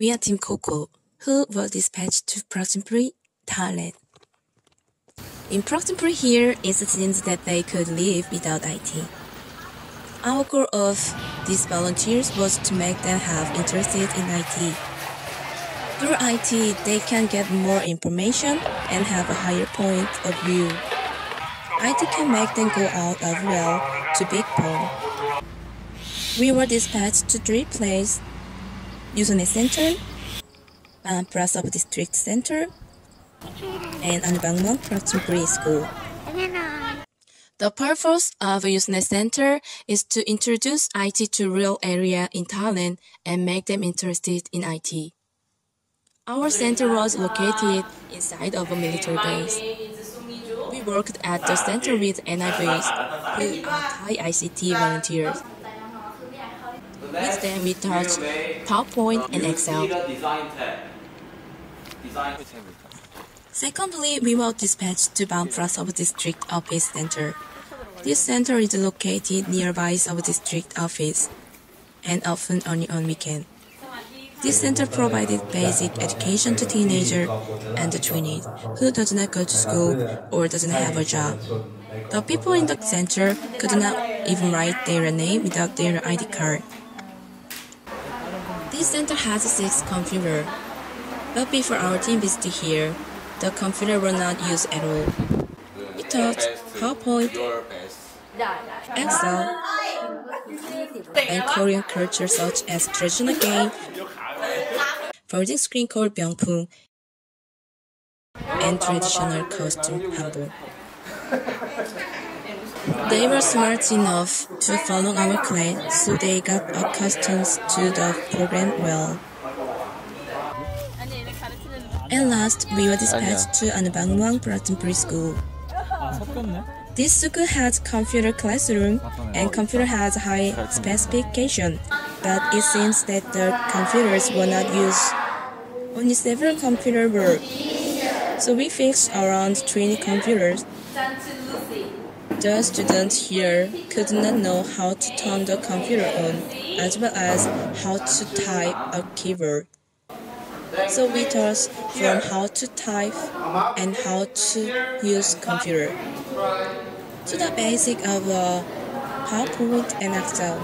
We are Team KoKo, who were dispatched to Proximity, Thailand. In Proximity here, it seems that they could live without IT. Our goal of these volunteers was to make them have interested in IT. Through IT, they can get more information and have a higher point of view. IT can make them go out of well to big pond. We were dispatched to three places, Yusonet Center, uh, Prasop District Center, and Anubangmon Proximity School. The purpose of Usenet Center is to introduce IT to rural area in Thailand and make them interested in IT. Our center was located inside of a military base. We worked at the center with NIBs, who are Thai ICT volunteers. With them we taught PowerPoint and Excel. Secondly, we were dispatched to Bamphra Sub-District Office Center. This center is located nearby Sub-District Office and often only on weekend. This center provided basic education to teenagers and the trainees who does not go to school or doesn't have a job. The people in the center could not even write their name without their ID card. This center has six computers, but before our team visited here, the computer were not used at all. We taught PowerPoint, Excel, and Korean culture such as traditional game, folding screen called Byungpung, and traditional costume hanbok. They were smart enough to follow our class, so they got accustomed to the program well. And last, we were dispatched to Anubangwang Pratimpri School. This school has computer classroom and computer has high specification, but it seems that the computers were not used. Only several computers were. So we fixed around 20 computers. The students here could not know how to turn the computer on, as well as how to type a keyboard. So we taught from how to type and how to use computer to the basic of uh, PowerPoint and Excel.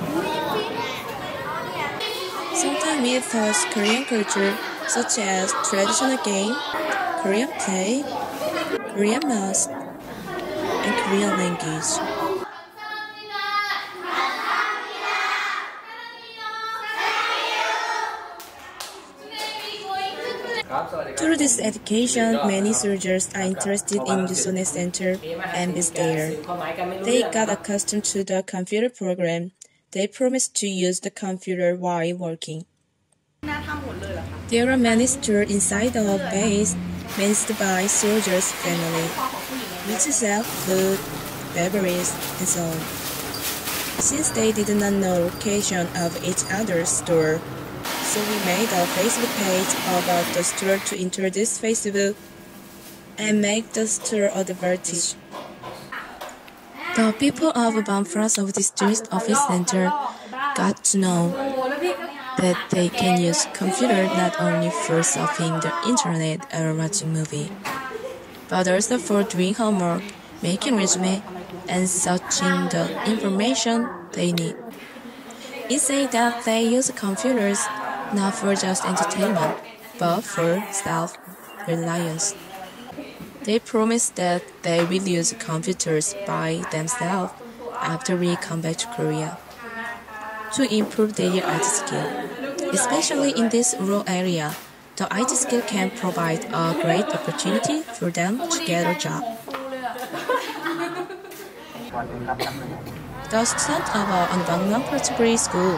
Sometimes we taught Korean culture such as traditional game, Korean play, Korean math, and Korean language. Through this education, many soldiers are interested in Yusonet Center and is there. They got accustomed to the computer program. They promised to use the computer while working. There are many stores inside the base managed by soldiers' family, which sell food, beverages, and so on. Since they did not know location of each other's store, so we made a Facebook page about the store to introduce Facebook and make the store advertise. The people of Bamphra of District Office Center got to know that they can use computer not only for surfing the internet or watching movie, but also for doing homework, making resume, and searching the information they need. It said that they use computers not for just entertainment, but for self-reliance. They promise that they will use computers by themselves after we come back to Korea to improve their art skill. Especially in this rural area, the IT skill can provide a great opportunity for them to get a job. The students of our Anbangnam Primary School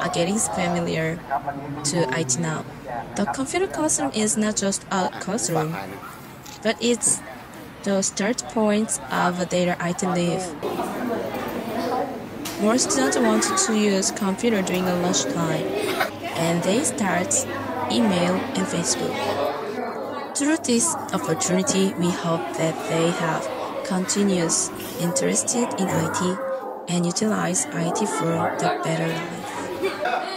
are getting familiar to IT now. The computer classroom is not just a classroom, but it's the start point of their IT life. More students want to use computer during the lunchtime, and they start email and Facebook. Through this opportunity, we hope that they have continuous interested in IT and utilize IT for the better life.